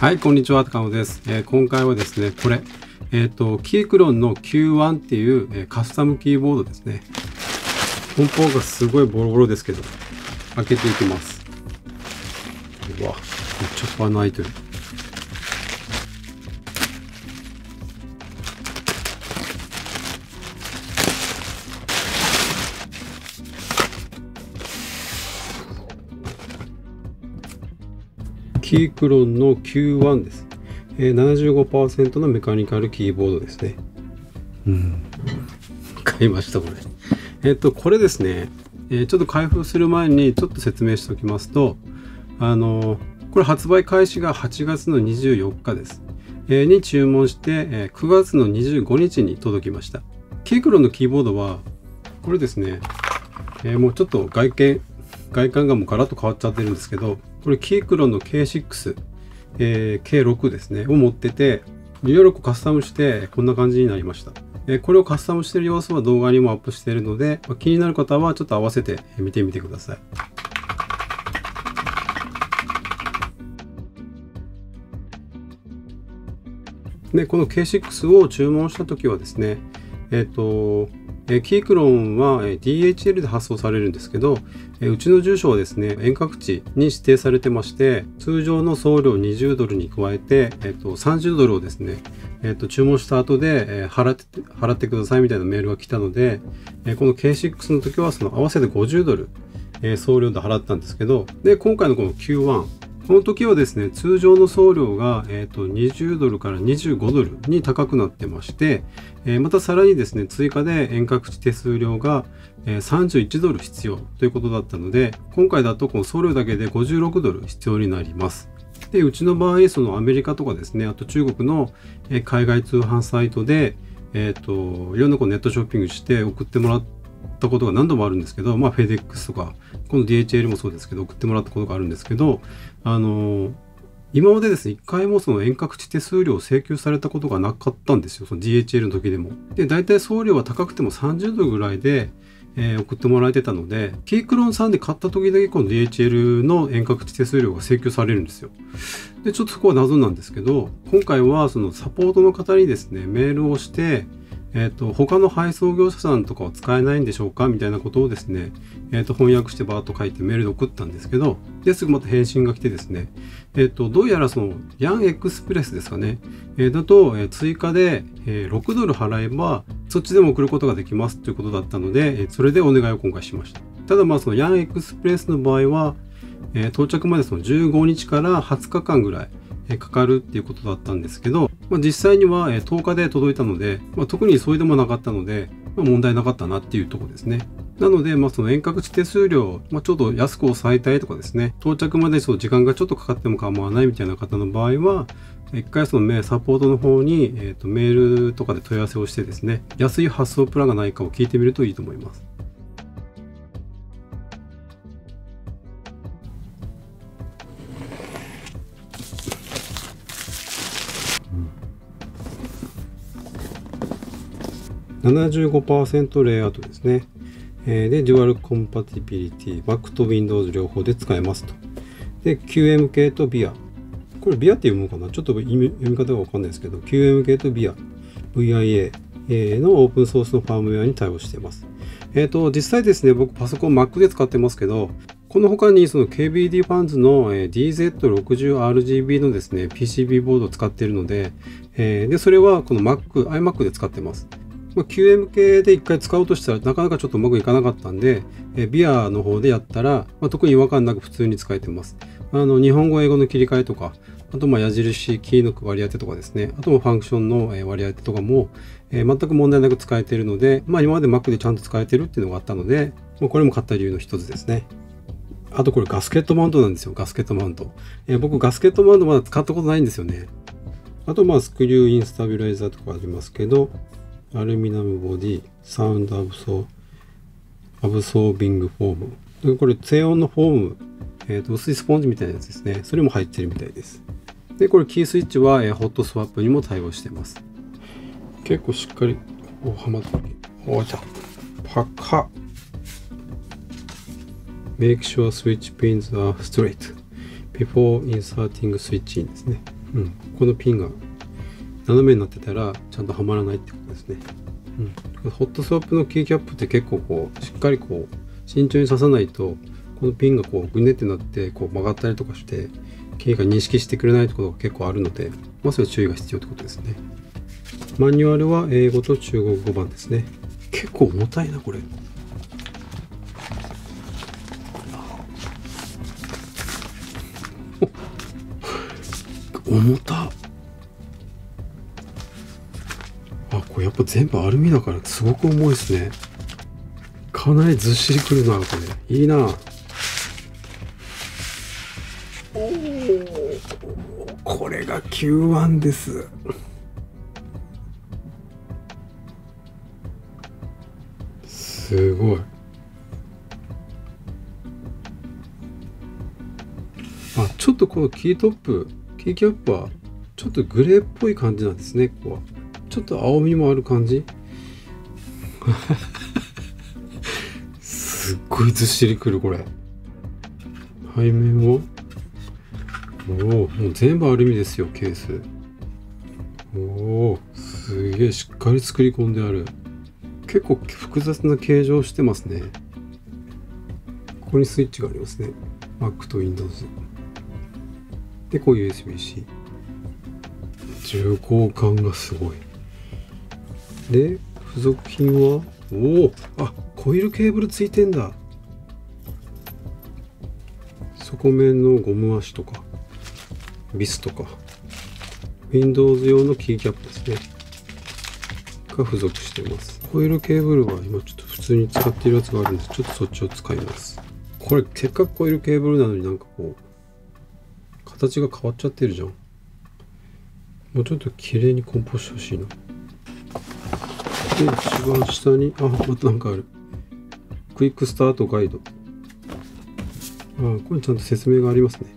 はい、こんにちは、高尾です。えー、今回はですね、これ、えっ、ー、と、キークロンの Q1 っていう、え、カスタムキーボードですね。梱包がすごいボロボロですけど、開けていきます。うわ、めっちゃ穴開いてる。キークロンの Q1 です。え、75%のメカニカルキーボードですね。うん。買いました、これ。えっ、と、これですね、え、ちょっと開封する前にちょっと説明しておきますと、あのこれ発売開始が8月の24日です。え、に注文して、え、9月の25日に届きました。キークロンのキーボードは、これですね、え、もうちょっと外見、外観がもうガラッと変わっちゃってるんですけど、これキークロンの K6、えー、K6 ですね、を持ってて、いろいろカスタムしてこんな感じになりました。えー、これをカスタムしてる様子は動画にもアップしているので、まあ、気になる方はちょっと合わせて見てみてください。で、この K6 を注文した時はですね、えっ、ー、と、えキークロンは DHL で発送されるんですけど、うちの住所はですね、遠隔地に指定されてまして、通常の送料20ドルに加えて、えっと、30ドルをですね、えっと、注文した後で、え払って、払ってくださいみたいなメールが来たので、えこの K6 の時はその合わせて50ドル、え送料で払ったんですけど、で、今回のこの Q1、この時はですね、通常の送料が、えーと、20ドルから25ドルに高くなってまして、えー、またさらにですね、追加で遠隔地手数料が、えー、31ドル必要ということだったので、今回だとこの送料だけで56ドル必要になります。で、うちの場合、そのアメリカとかですね、あと中国の海外通販サイトで、えっ、ー、と、いろんなこうネットショッピングして送ってもらったことが何度もあるんですけど、まあ、フェデックスとか、この DHL もそうですけど、送ってもらったことがあるんですけど、あの今までですね、一回もその遠隔地手数料を請求されたことがなかったんですよ。その DHL の時でも。で、大体送料は高くても30ドルぐらいで、えー、送ってもらえてたので、キークロンさんで買った時だけこの DHL の遠隔地手数料が請求されるんですよ。で、ちょっとそこは謎なんですけど、今回はそのサポートの方にですね、メールをして、えっ、ー、と、他の配送業者さんとかは使えないんでしょうか？みたいなことをですね、えっ、ー、と、翻訳してバーッと書いてメールで送ったんですけど、で、すぐまた返信が来てですね、えっ、ー、と、どうやらその、ヤンエクスプレスですかね、えー、だと、え追加で、え6ドル払えば、そっちでも送ることができますということだったので、えそれでお願いを今回しました。ただ、まあ、そのヤンエクスプレスの場合は、え到着までその15日から20日間ぐらい、かかるっていうことだったんですけど、まあ、実際には10日で届いたので、まあ、特にそれでもなかったので、まあ、問題なかったなっていうところですね。なので、まあ、その遠隔地手数料、まあ、ちょっと安く抑えたいとかですね、到着までその時間がちょっとかかっても構わないみたいな方の場合は、一回そのサポートの方に、えー、とメールとかで問い合わせをしてですね、安い発送プランがないかを聞いてみるといいと思います。75%レイアウトですね。えー、で、 dual compatibility、Mac と Windows 両方で使えますと。で、QMK と BIA。これ BIA って読むのかな？ちょっと読み方がわかんないですけど、QMK と VIA、VIA のオープンソースのファームウェアに対応しています。えっ、ー、と、実際ですね、僕パソコン Mac で使ってますけど、この他にその KBD ファンズの DZ60RGB のですね、PCB ボードを使っているので、えー、で、それはこの Mac、iMac で使ってます。まあ、QM 系で一回使おうとしたらなかなかちょっとうまくいかなかったんで、えビアの方でやったら、まあ、特に違和感なく普通に使えてます。あの日本語英語の切り替えとか、あとま矢印キーの割り当てとかですね、あともファンクションの割り当てとかも、え、全く問題なく使えているので、まあ今まで Mac でちゃんと使えてるっていうのがあったので、もうこれも買った理由の一つですね。あとこれガスケットマウントなんですよ、ガスケットマウント。え、僕ガスケットマウントまだ使ったことないんですよね。あとまあスクリューインスタビライザーとかありますけど、アルミナムボディ、サウンドアブソーアブソービングフォーム。これ、静音のフォーム、えーと、薄いスポンジみたいなやつですね。それも入ってるみたいです。で、これ、キースイッチは、えー、ホットスワップにも対応してます。結構しっかり、お、はまった。おじゃ。パッカ Make sure switch pins are straight. before inserting switch in ですね。うん。このピンが斜めになってたらちゃんとはまらないってことですね。うん。ホットスワップのキーキャップって結構こうしっかりこう慎重に刺さないとこのピンがこうグネってなってこう曲がったりとかしてキーが認識してくれないってことが結構あるので、まあ、それ注意が必要ってことですね。マニュアルは英語と中国語版ですね。結構重たいな、これ。重たこれやっぱ全部アルミだからすごく重いですね。かなりずっしりくるなこれ。いいな。おおこれが Q1 です。すごい。あちょっとこのキートップキーキャップはちょっとグレーっぽい感じなんですねここは。ちょっと青みもある感じ？すっごいずっしりくるこれ。背面を？おおもう全部アルミですよケース。おおすげえしっかり作り込んである。結構複雑な形状してますね。ここにスイッチがありますね。Mac と Windows でこう USB-C 重厚感がすごい。で付属品は？おお。あコイルケーブルついてんだ。底面のゴム足とかビスとか Windows 用のキーキャップですね。が付属しています。コイルケーブルは今ちょっと普通に使っているやつがあるんでちょっとそっちを使います。これせっかくコイルケーブルなのになんかこう形が変わっちゃってるじゃん。もうちょっと綺麗に梱包してほしいなで一番下にあまたなんかある。クイックスタートガイド。あこれちゃんと説明がありますね。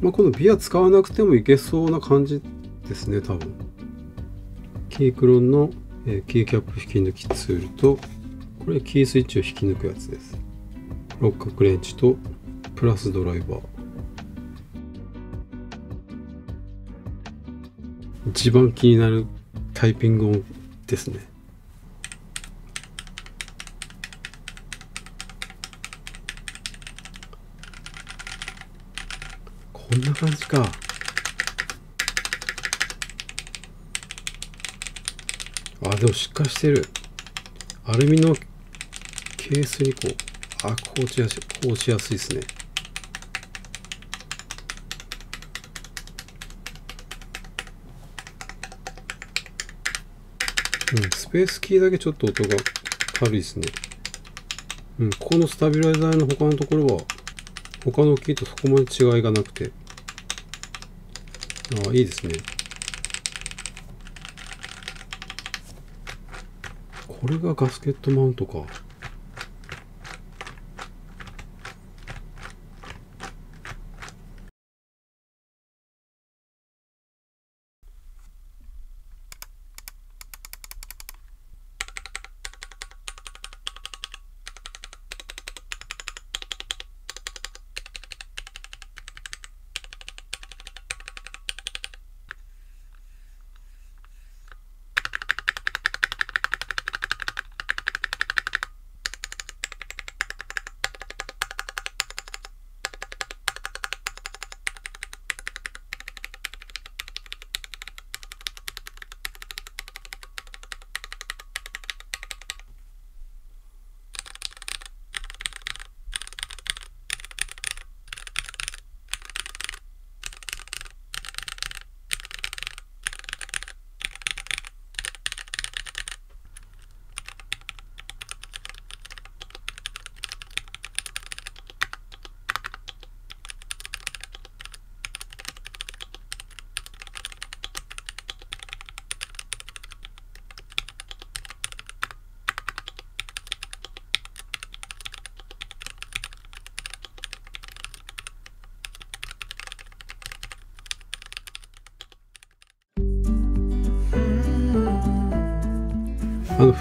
まあこのビア使わなくてもいけそうな感じですね多分。キークロンの、えキーキャップ引き抜きツールとこれキースイッチを引き抜くやつです。六角レンチとプラスドライバー。一番気になるタイピング音ですね。んな感じか。あでもしっかりしてる。アルミのケースにこうあこうしやすいこうしやすいですね。うん、スペースキーだけちょっと音が軽いですね。うん、ここのスタビライザーの他のところは、他のキーとそこまで違いがなくて、ああ、いいですね。これがガスケットマウントか。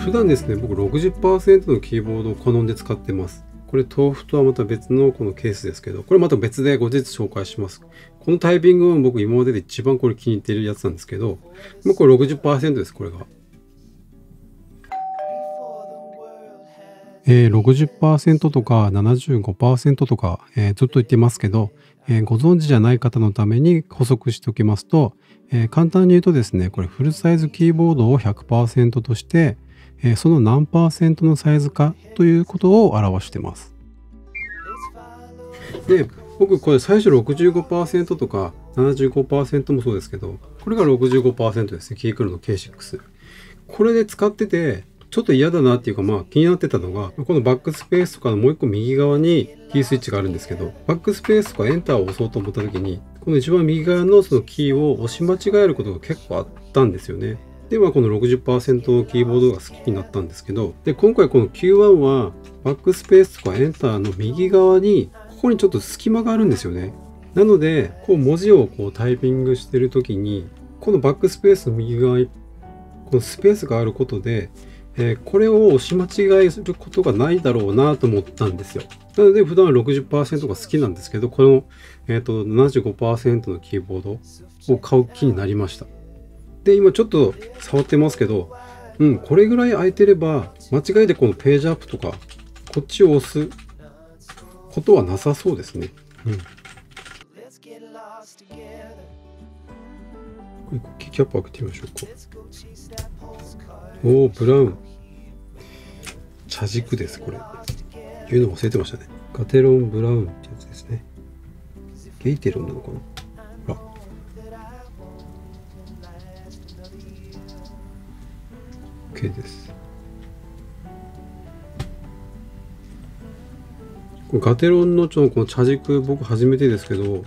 普段ですね僕60%のキーボードを好んで使ってますこれ豆腐とはまた別のこのケースですけど、これまた別で後日紹介します。このタイピングは僕今までで一番これ気に入ってるやつなんですけど、もうこれ60%です、これが。えー、60%とか75%とか、えー、ずっと言ってますけど、えー、ご存知じゃない方のために補足しておきますと、えー、簡単に言うとですね、これフルサイズキーボードを100%として、え、その何パーセントのサイズかということを表してます。で、僕これ最初65%とか75%もそうですけど、これが65%ですね、キークルの K6。これで使ってて、ちょっと嫌だなっていうかまあ気になってたのが、このバックスペースとかのもう一個右側にキースイッチがあるんですけど、バックスペースとかエンターを押そうと思った時に、この一番右側のそのキーを押し間違えることが結構あったんですよね。で、まあこの60%のキーボードが好きになったんですけど、で、今回この Q1 はバックスペースとかエンターの右側に、ここにちょっと隙間があるんですよね。なので、こう文字をこうタイピングしてる時に、このバックスペースの右側に、このスペースがあることで、えー、これを押し間違えることがないだろうなと思ったんですよ。なので普段は60%が好きなんですけど、この、えーと、75%のキーボードを買う気になりました。で、今ちょっと触ってますけど、うん、これぐらい空いてれば、間違えてこのページアップとか、こっちを押すことはなさそうですね。うん。これ、キーキャップ開けてみましょうか。おお、ブラウン。茶軸です、これ。言うの忘れてましたね。ガテロンブラウンってやつですね。ゲイテロンなのかな？OK です。ガテロンのちょこの茶軸僕初めてですけど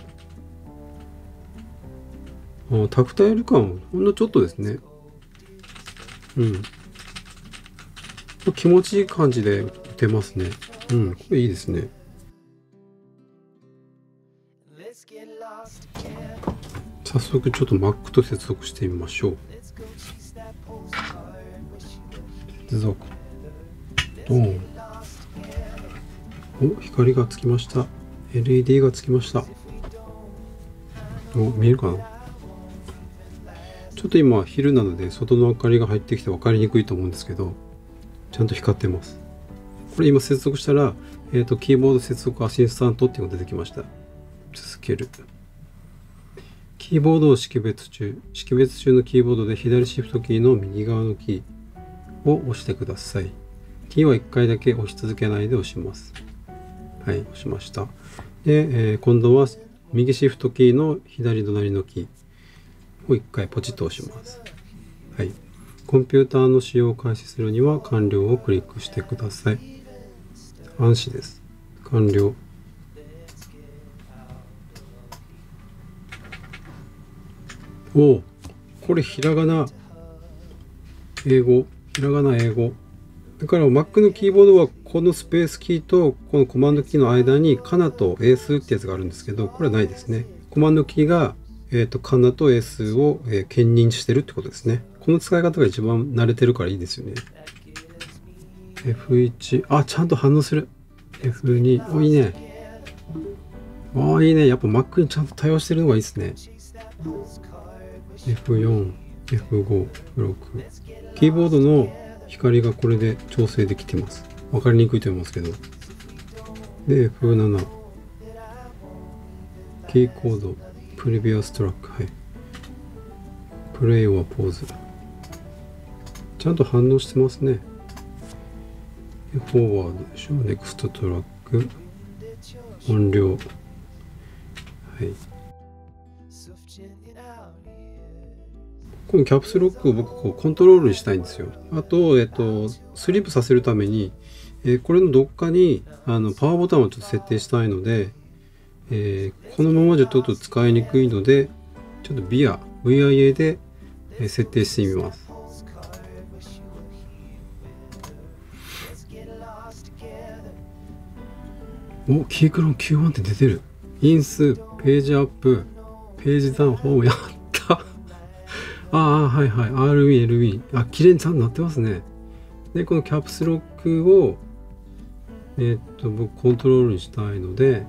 あタクタイル感ほんのちょっとですねうん気持ちいい感じで打てますね。うん、これいいですね。早速ちょっと Mac と接続してみましょう。接続。ドン。お、光がつきました。LED がつきました。お、見えるかな？ちょっと今昼なので外の明かりが入ってきて分かりにくいと思うんですけどちゃんと光ってます。これ今接続したら、え、ー、と、キーボード接続アシスタントっていうのが出てきました。続ける。キーボードを識別中、識別中のキーボードで左シフトキーの右側のキーを押してください。キーは1回だけ押し続けないで押します。はい、押しました。で、えー、今度は右シフトキーの左隣のキーを1回ポチッと押します。はい。コンピューターの使用を開始するには完了をクリックしてください。暗視です。完了。おお、これひらがな、英語、ひらがな、英語。だから Mac のキーボードはこのスペースキーとこのコマンドキーの間にカナと英数ってやつがあるんですけど、これはないですね。コマンドキーが、えっ、ー、と、カナと英数を、えー、兼任してるってことですね。この使い方が一番慣れてるからいいですよね。F1、あ、ちゃんと反応する。F2、お、いいね。あ、いいね。やっぱ Mac にちゃんと対応してるのがいいですね。F4、F5、F6。キーボードの光がこれで調整できてます。わかりにくいと思いますけど。で、F7。 key code、previous track。はい。 play は pause。ちゃんと反応してますね。フォーワードでしょ。 next track。音量。はい。この Caps Lock を僕こうコントロールしたいんですよ。あと、えっと、スリープさせるために、えー、これのどっかにあのパワーボタンをちょっと設定したいので、えー、このままじゃちょっと使いにくいので、ちょっと VIA、VIA で設定してみます。お、キークロン Q1 って出てる。因数、ページアップ、ページダウン、ホーム、やったああ、はいはい。RB、LB。あ、綺麗にちゃんとなってますね。で、このキャプスロックを、えー、っと僕コントロールにしたいので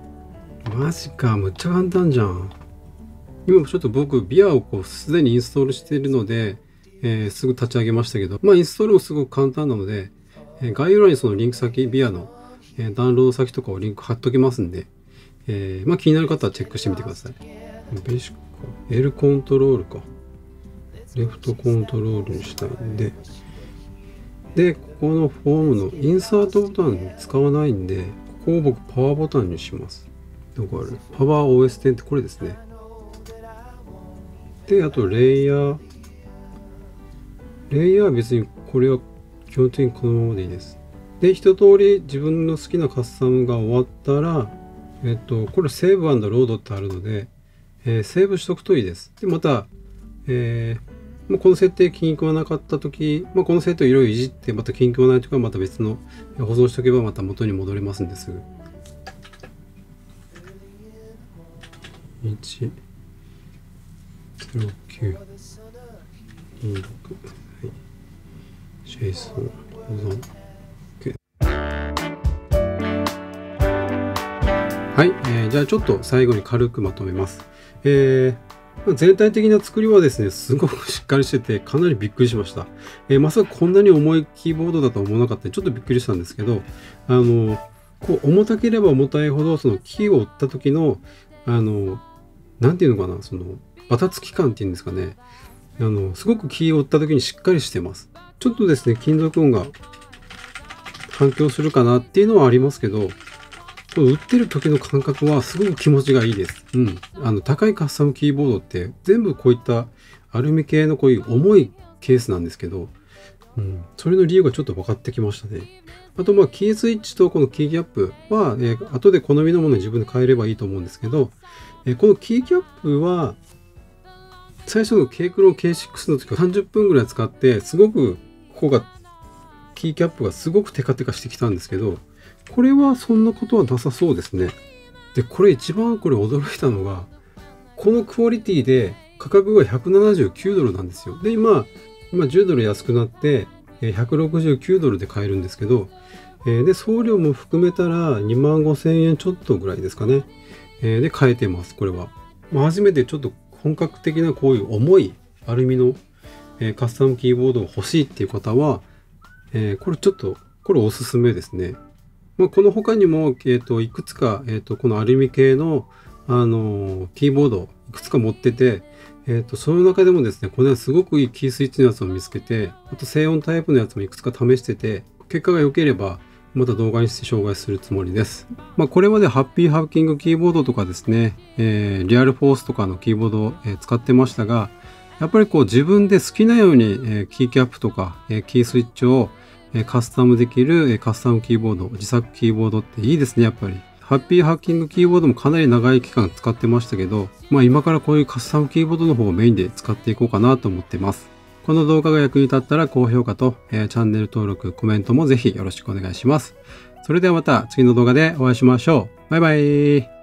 マジかむっちゃ簡単じゃん今ちょっと僕ビアをこうすでにインストールしているので、えー、すぐ立ち上げましたけどまあインストールもすごく簡単なので、えー、概要欄にそのリンク先ビアの、えー、ダウンロード先とかをリンク貼っときますんで、えまあ気になる方はチェックしてみてくださいベーシック L コントロールかレフトコントロールにしたいんで。でここのフォームのインサートボタン使わないんでここを僕パワーボタンにします。どこある？パワー OS10 ってこれですね。であとレイヤー。レイヤーは別にこれは基本的にこのままでいいです。で一通り自分の好きなカスタムが終わったらえっとこれセーブロードってあるので、えー、セーブしとくといいです。でまたえーまあ、この設定気に食わなかった時、まあ、この設定をいろいろいじってまた気に食わない時はまた別の保存しておけばまた元に戻れますんです。1 0 9 2 6はい JSON 保存はい、えー、じゃあちょっと最後に軽くまとめます。えー全体的な作りはですね、すごくしっかりしてて、かなりびっくりしました。えー、まさかこんなに重いキーボードだとは思わなかったんでちょっとびっくりしたんですけど、あの、こう重たければ重たいほど、そのキーを打った時の、あの、なんていうのかな、その、バタつき感っていうんですかね。あの、すごくキーを打った時にしっかりしてます。ちょっとですね、金属音が反響するかなっていうのはありますけど、打ってる時の感覚はすごく気持ちがいいです。うん。あの、高いカスタムキーボードって全部こういったアルミ系のこういう重いケースなんですけど、うん、それの理由がちょっと分かってきましたね。あと、まあ、キースイッチとこのキーキャップは、えー、後で好みのものに自分で変えればいいと思うんですけど、えー、このキーキャップは、最初の K クロン K6 の時は30分ぐらい使って、すごく、ここが、キーキャップがすごくテカテカしてきたんですけど、これはそんなことはなさそうですね。で、これ一番これ驚いたのが、このクオリティで価格が179ドルなんですよ。で、今、今10ドル安くなって、169ドルで買えるんですけど、で、送料も含めたら2万5千円ちょっとぐらいですかね。で、買えてます、これは。まあ、初めてちょっと本格的なこういう重いアルミのカスタムキーボードが欲しいっていう方は、これちょっと、これおすすめですね。まあ、この他にも、えーと、いくつか、えーと、このアルミ系の、あのキーボードいくつか持ってて、えーと、その中でもですねこれはすごくいいキースイッチのやつを見つけてあと静音タイプのやつもいくつか試してて結果が良ければまた動画にして紹介するつもりです。まあ、これまでハッピーハッキングキーボードとかですね、えー、リアルフォースとかのキーボードを、え、使ってましたが、やっぱりこう自分で好きなように、えー、キーキャップとか、えキースイッチをカスタムできるカスタムキーボード、自作キーボードっていいですね、やっぱり。ハッピーハッキングキーボードもかなり長い期間使ってましたけど、まあ今からこういうカスタムキーボードの方をメインで使っていこうかなと思ってます。この動画が役に立ったら高評価と、えー、チャンネル登録、コメントもぜひよろしくお願いします。それではまた次の動画でお会いしましょう。バイバイ。